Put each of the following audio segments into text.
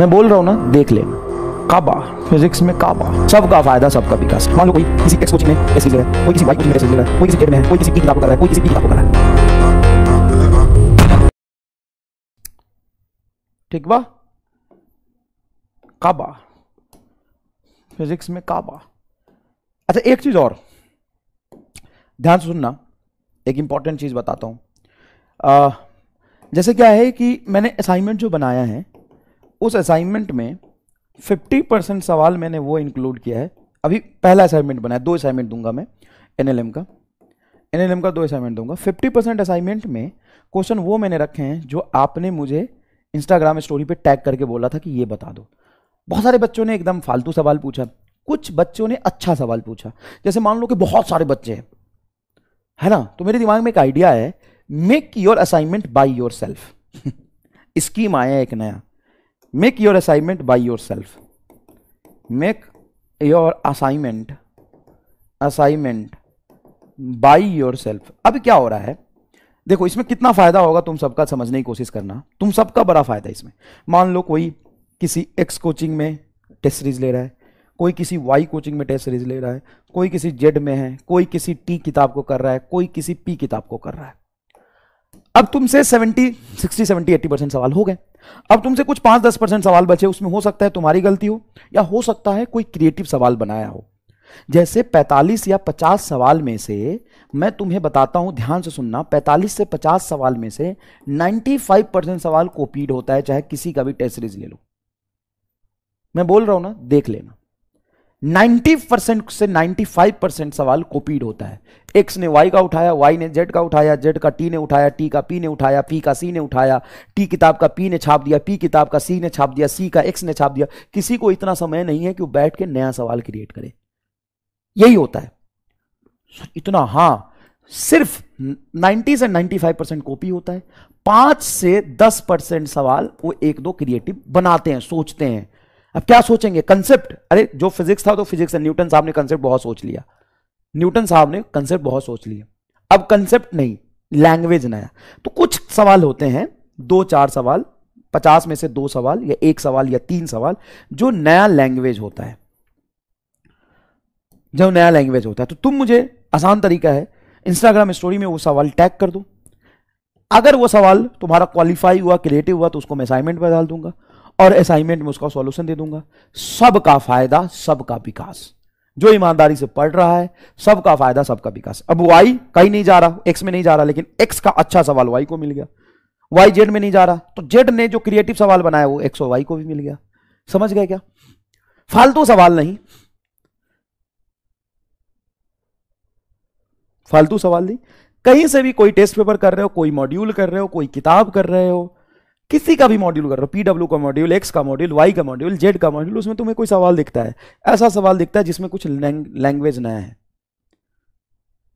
मैं बोल रहा हूँ ना, देख ले। काबा फिजिक्स में काबा। सबका फ़ायदा सबका विकास। मान लो कोई किसी एक्स कोचिंग में टेस्ट ले रहा है, कोई किसी वाई कोचिंग में टेस्ट ले रहा है, कोई किसी जेड में है, कोई किसी की किताब कर रहा है, कोई किसी की किताब कर रहा है। ठीक बा? काबा। फिजिक्स में काबा। अच्छा एक चीज़ और। ध्यान सुनना, एक इंपॉर्टेंट चीज़ बताता हूँ। जैसे क्या है कि मैंने असाइनमेंट जो बनाया है उस असाइनमेंट में 50 परसेंट सवाल मैंने वो इंक्लूड किया है। अभी पहला असाइनमेंट बनाया दो असाइनमेंट दूँगा मैं एनएलएम का। एनएलएम का दो असाइनमेंट दूँगा। 50 परसेंट असाइनमेंट में क्वेश्चन वो मैंने रखे हैं जो आपने मुझे इंस्टाग्राम स्टोरी पे टैग करके बोला था कि ये बता दो। बहुत सारे बच्चों ने एकदम फालतू सवाल पूछा। कुछ बच्चों ने अच्छा सवाल पूछा। जैसे मान लो कि बहुत सारे बच्चे हैं, है ना? तो मेरे दिमाग में एक आइडिया है make your assignment by your self scheme आया एक नया। Make your assignment by your self make your assignment assignment by your self अभी क्या हो रहा है? देखो, इसमें कितना फ़ायदा होगा तुम सबका समझने की कोशिश करना। तुम सबका बड़ा फ़ायदा इसमें। मान लो कोई किसी एक्स कोचिंग में टेस्ट सीरीज़ ले रहा है, कोई किसी वाई कोचिंग में टेस्ट सीरीज़ ले रहा है, कोई किसी जेड में है, कोई किसी टी किताब को कर रहा है, कोई किसी पी किताब को कर रहा है। अब तुमसे 70 60 70 80 परसेंट सवाल हो गए। अब तुमसे कुछ पाँच दस परसेंट सवाल बचे, उसमें हो सकता है तुम्हारी गलती हो, या हो सकता है कोई क्रिएटिव सवाल बनाया हो। जैसे 45 या 50 सवाल में से, मैं तुम्हें बताता हूँ, ध्यान से सुनना 45 से 50 सवाल में से 95 परसेंट सवाल कॉपीड होता है, चाहे किसी का भी टेस्ट सीरीज़ ले लो। मैं बोल रहा हूँ ना, देख लेना। 90 परसेंट से 95 परसेंट सवाल कॉपीड होता है। एक्स ने वाई का उठाया वाई ने जेड का उठाया जेड का टी ने उठाया टी का पी ने उठाया पी का सी ने उठाया टी किताब का पी ने छाप दिया पी किताब का सी ने छाप दिया सी का एक्स ने छाप दिया। किसी को इतना समय नहीं है कि वो बैठ के नया सवाल क्रिएट करे। यही होता है। इतना, हाँ, सिर्फ़ 90 से 95 परसेंट कॉपी होता है। पाँच से 10 परसेंट सवाल वो एक दो क्रिएटिव बनाते हैं, सोचते हैं। अब क्या सोचेंगे? कंसेप्ट अरे, जो फिजिक्स था तो फिजिक्स है न्यूटन साहब ने कंसेप्ट बहुत सोच लिया। न्यूटन साहब ने कंसेप्ट बहुत सोच लिया। अब कंसेप्ट नहीं लैंग्वेज नया। तो कुछ सवाल होते हैं, दो चार सवाल, पचास में से दो सवाल, या एक सवाल, या तीन सवाल, जो नया लैंग्वेज होता है। जो नया लैंग्वेज होता है तो तुम मुझे आसान तरीका है इंस्टाग्राम स्टोरी में वो सवाल टैग कर दो। अगर वो सवाल तुम्हारा क्वालिफाई हुआ क्रिएटिव हुआ तो उसको मैं असाइनमेंट पर डाल दूँगा। और असाइनमेंट में उसका सॉल्यूशन दे दूँगा। सबका फ़ायदा, सबका विकास। जो ईमानदारी से पढ़ रहा है, सबका फ़ायदा, सबका विकास। अब वाई कहीं नहीं जा रहा एक्स में नहीं जा रहा, लेकिन एक्स का अच्छा सवाल वाई को मिल गया। वाई जेड में नहीं जा रहा तो जेड ने जो क्रिएटिव सवाल बनाया, वो एक्स वाई को भी मिल गया। समझ गए क्या? फालतू सवाल नहीं। फालतू सवाल नहीं। कहीं से भी कोई टेस्ट पेपर कर रहे हो, कोई मॉड्यूल कर रहे हो, कोई किताब कर रहे हो किसी का भी मॉड्यूल कर रहे हो पीडब्ल्यू का मॉड्यूल एक्स का मॉड्यूल वाई का मॉड्यूल जेड का मॉड्यूल उसमें तुम्हें कोई सवाल दिखता है। ऐसा सवाल दिखता है जिसमें कुछ लैंग्वेज नया है।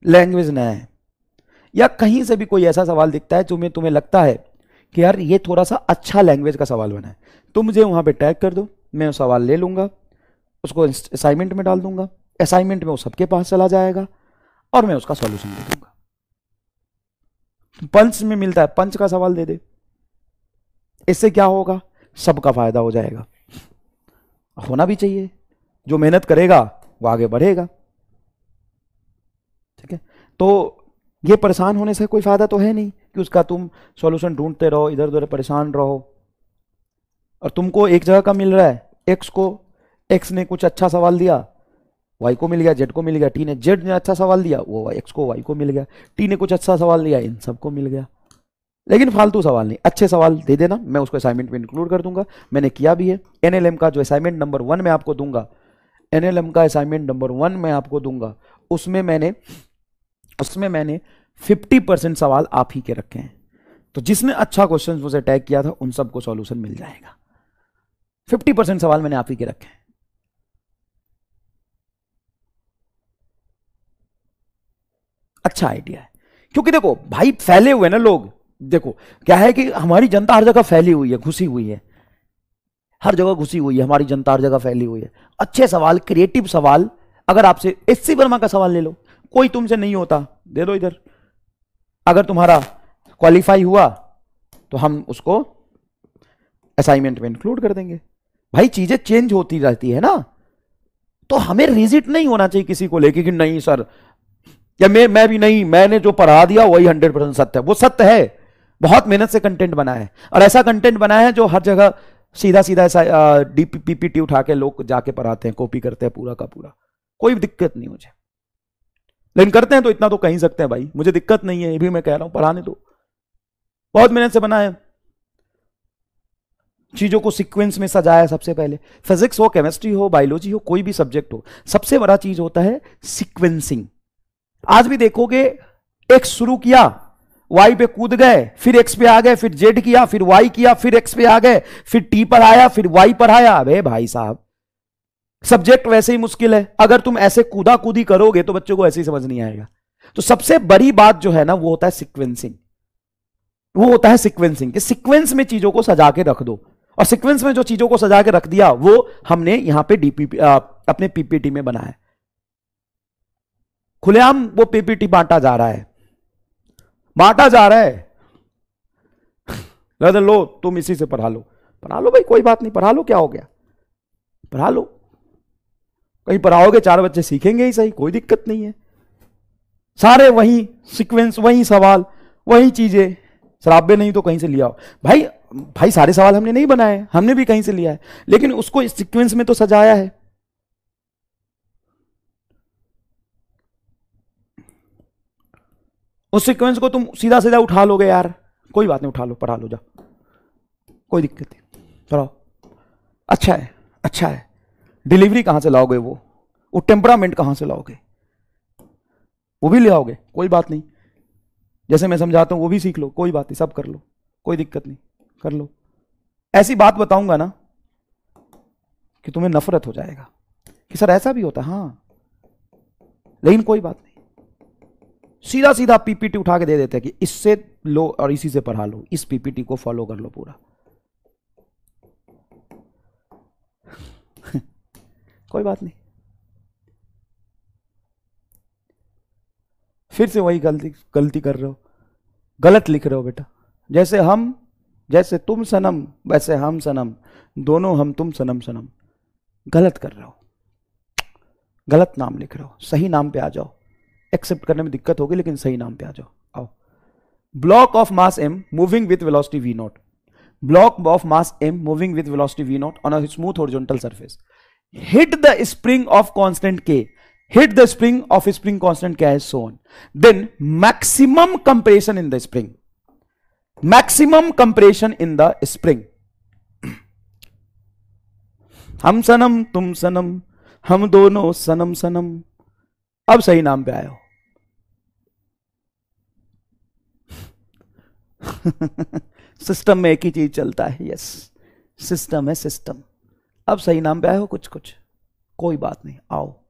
लैंग्वेज नया है। या कहीं से भी कोई ऐसा सवाल दिखता है जो तुम्हें लगता है कि यार ये थोड़ा सा अच्छा लैंग्वेज का सवाल बना है। तो मुझे वहाँ पे टैग कर दो, मैं वो सवाल ले लूँगा, उसको असाइनमेंट में डाल दूँगा असाइनमेंट में वो सबके पास चला जाएगा, और मैं उसका सॉल्यूशन दे दूँगा। पंच में मिलता है पंच का सवाल दे दे। इससे क्या होगा? सबका फ़ायदा हो जाएगा। होना भी चाहिए। जो मेहनत करेगा, वो आगे बढ़ेगा। ठीक है? तो ये परेशान होने से कोई फ़ायदा तो है नहीं कि उसका तुम सॉल्यूशन ढूंढते रहो, इधर उधर परेशान रहो। और तुमको एक जगह का मिल रहा है एक्स को एक्स ने कुछ अच्छा सवाल दिया वाई को मिल गया जेड को मिल गया टी ने जेड ने अच्छा सवाल दिया, वो एक्स को वाई को मिल गया टी ने कुछ अच्छा सवाल दिया, इन सबको मिल गया। लेकिन फालतू सवाल नहीं। अच्छे सवाल दे देना, मैं उसको असाइनमेंट में इंक्लूड कर दूँगा। मैंने किया भी है। एनएलएम का जो असाइनमेंट नंबर वन में आपको दूँगा एनएलएम का असाइनमेंट नंबर वन में आपको दूँगा, उसमें मैंने उसमें मैंने 50 परसेंट सवाल आप ही के रखे हैं। तो जिसने अच्छा क्वेश्चन मुझे टैग किया था, उन सबको सॉल्यूशन मिल जाएगा। 50 परसेंट सवाल मैंने आप ही के रखे हैं। अच्छा आइडिया है। क्योंकि देखो, भाई फैले हुए ना लोग। देखो, क्या है कि हमारी जनता हर जगह फैली हुई है, घुसी हुई है। हर जगह घुसी हुई है, हमारी जनता हर जगह फैली हुई है। अच्छे सवाल क्रिएटिव सवाल, अगर आपसे एस सी वर्मा का सवाल ले लो, कोई तुमसे नहीं होता, दे दो इधर। अगर तुम्हारा क्वालिफाई हुआ तो हम उसको असाइनमेंट में इंक्लूड कर देंगे। भाई, चीज़ें चेंज होती रहती है ना। तो हमें रिजिट नहीं होना चाहिए किसी को लेके कि नहीं, सर, या मैं मैं भी नहीं, मैंने जो पढ़ा दिया, वही हंड्रेड परसेंट सत्य है। वो सत्य है। बहुत मेहनत से कंटेंट बना है। और ऐसा कंटेंट बनाया है जो हर जगह सीधा सीधा ऐसा उठा के लोग जाके पढ़ाते हैं कॉपी करते हैं पूरा का पूरा। कोई दिक्कत नहीं मुझे। लेकिन करते हैं तो इतना तो कहीं सकते हैं भाई। मुझे दिक्कत नहीं है, ये भी मैं कह रहा हूँ, पढ़ाने दो। बहुत मेहनत से बना है। चीज़ों को सीक्वेंस में सजाया सबसे पहले। फिजिक्स हो केमिस्ट्री हो बायोलॉजी हो, कोई भी सब्जेक्ट हो, सबसे बड़ा चीज़ होता है सीक्वेंसिंग आज भी देखोगे, एक शुरू किया वाई पे कूद गए, फिर एक्स पे आ गए, फिर जेड किया, फिर वाई किया, फिर एक्स पे आ गए, फिर टी पर आया, फिर वाई पर आया। अबे भाई साहब सब्जेक्ट वैसे ही मुश्किल है। अगर तुम ऐसे कूदा कूदी करोगे तो बच्चों को ऐसे ही समझ नहीं आएगा। तो सबसे बड़ी बात जो है ना, वो होता है सिक्वेंसिंग वो होता है सिक्वेंसिंग कि सिक्वेंस में चीज़ों को सजा के रख दो। और सिक्वेंस में जो चीज़ों को सजा के रख दिया, वो हमने यहाँ पे डीपीपी अपने पीपीटी में बनाया खुलेआम वो पीपीटी बांटा जा रहा है। बांटा जा रहा है। लो, तुम इसी से पढ़ा लो। पढ़ा लो भाई, कोई बात नहीं, पढ़ा लो क्या हो गया। पढ़ा लो। कहीं पढ़ाओगे, चार बच्चे सीखेंगे ही सही, कोई दिक्कत नहीं है। सारे वही सीक्वेंस वही सवाल, वही चीज़ें। शराबे नहीं तो कहीं से लिया हो। भाई भाई, सारे सवाल हमने नहीं बनाए हमने भी कहीं से लिया है। लेकिन उसको इस सीक्वेंस में तो सजाया है। उस सीक्वेंस को तुम सीधा सीधा उठा लोगे यार। कोई बात नहीं, उठा लो, पढ़ा लो जा कोई दिक्कत नहीं। पढ़ाओ अच्छा है अच्छा है। डिलीवरी कहाँ से लाओगे वो? वो टेम्परामेंट कहाँ से लाओगे? वो भी ले आओगे, कोई बात नहीं। जैसे मैं समझाता हूँ, वो भी सीख लो, कोई बात नहीं, सब कर लो। कोई दिक्कत नहीं, कर लो। ऐसी बात बताऊँगा ना कि तुम्हें नफरत हो जाएगा। कि सर ऐसा भी होता हाँ। लेकिन कोई बात नहीं। सीधा सीधा पीपीटी उठा के दे देते हैं कि इससे लो और इसी से पढ़ा लो, इस पीपीटी को फॉलो कर लो पूरा। कोई बात नहीं। फिर से वही गलती गलती कर रहे हो। गलत लिख रहे हो बेटा। जैसे हम, जैसे तुम सनम, वैसे हम सनम। दोनों हम तुम सनम सनम। गलत कर रहे हो। गलत नाम लिख रहे हो। सही नाम पे आ जाओ। एक्सेप्ट करने में दिक्कत होगी, लेकिन सही नाम पे आ जाओ। आओ। Block of mass M moving with velocity V naught. Block of mass M moving with velocity V naught on smooth horizontal surface. Hit the spring of constant K hit the spring of spring constant क्या है soon then maximum compression in the spring maximum compression in the spring हम सनम, तुम सनम, हम दोनों सनम सनम। अब सही नाम पे आए हो। सिस्टम में एक ही चीज़ चलता है यस सिस्टम है सिस्टम. अब सही नाम पे आए हो कुछ कुछ. कोई बात नहीं. आओ.